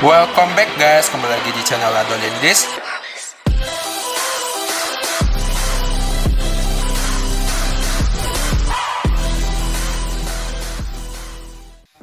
Welcome back guys, kembali lagi di channel Adolendis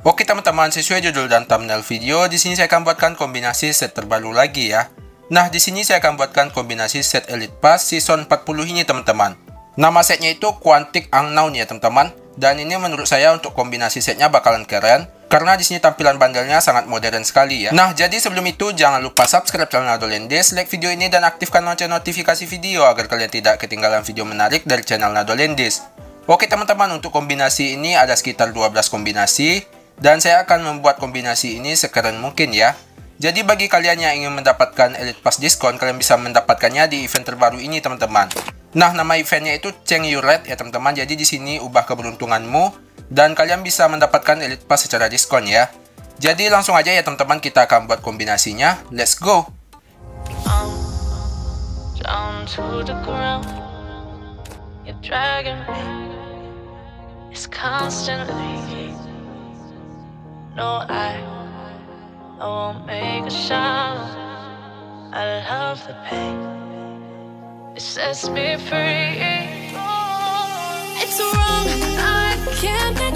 Oke teman-teman, sesuai judul dan thumbnail video, di sini saya akan buatkan kombinasi set terbaru lagi ya. Nah, di sini saya akan buatkan kombinasi set Elite Pass season 40 ini teman-teman. Nama setnya itu Quantic Unknown ya teman-teman. Dan ini menurut saya untuk kombinasi setnya bakalan keren. Karena di sini tampilan bandelnya sangat modern sekali ya. Nah, jadi sebelum itu jangan lupa subscribe channel Nadolendes, like video ini dan aktifkan lonceng notifikasi video agar kalian tidak ketinggalan video menarik dari channel Nadolendes. Oke teman-teman, untuk kombinasi ini ada sekitar 12 kombinasi dan saya akan membuat kombinasi ini sekeren mungkin ya. Jadi bagi kalian yang ingin mendapatkan Elite Pass diskon, kalian bisa mendapatkannya di event terbaru ini teman-teman. Nah, nama eventnya itu Cheng Yuret ya teman-teman. Jadi di sini ubah keberuntunganmu dan kalian bisa mendapatkan Elite Pass secara diskon ya. Jadi langsung aja ya teman-teman kita akan buat kombinasinya. Let's go. It's wrong, can't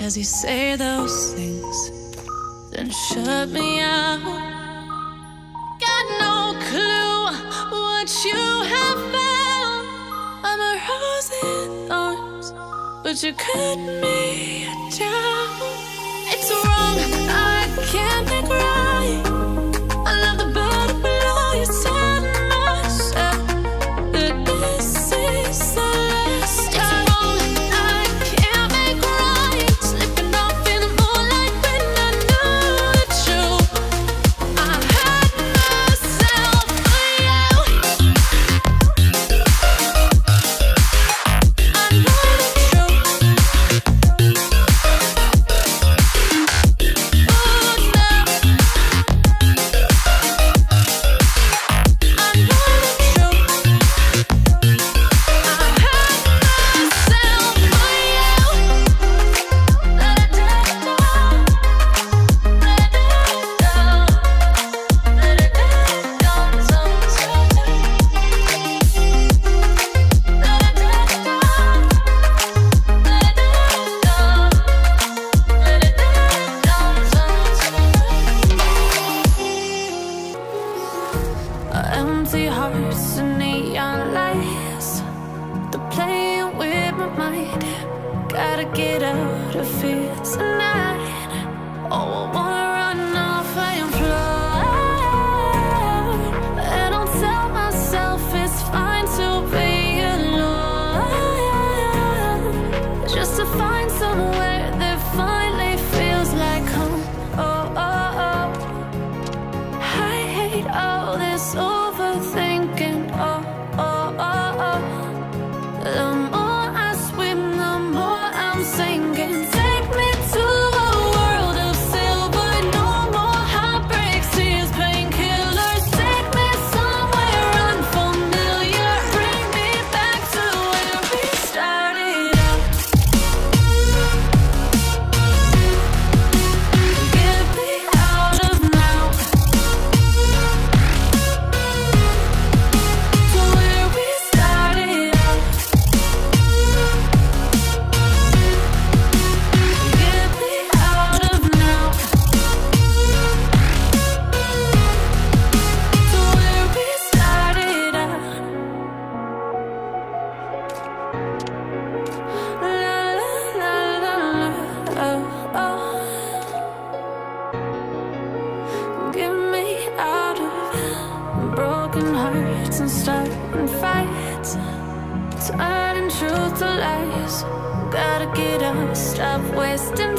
Cause you say those things, then shut me out. Got no clue what you have found. I'm a rose in thorns, but you cut me down. Tonight. Oh, I wanna gotta get up, stop wasting